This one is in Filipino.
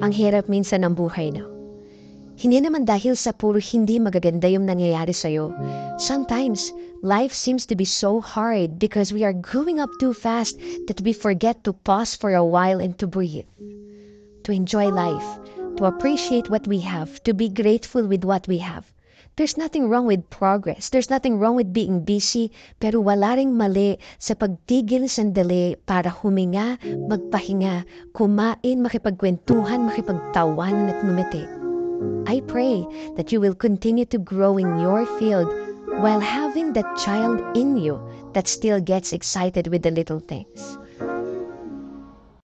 Ang hirap minsan ng buhay, no? Hindi naman dahil sa puro hindi magaganda yung nangyayari sa'yo. Sometimes, life seems to be so hard because we are growing up too fast that we forget to pause for a while and to breathe. To enjoy life, to appreciate what we have, to be grateful with what we have. There's nothing wrong with progress. There's nothing wrong with being busy, pero wala ring mali sa pagtigil sandali para huminga, magpahinga, kumain, makipagkwentuhan, makipagtawanan at ngumiti. I pray that you will continue to grow in your field while having that child in you that still gets excited with the little things.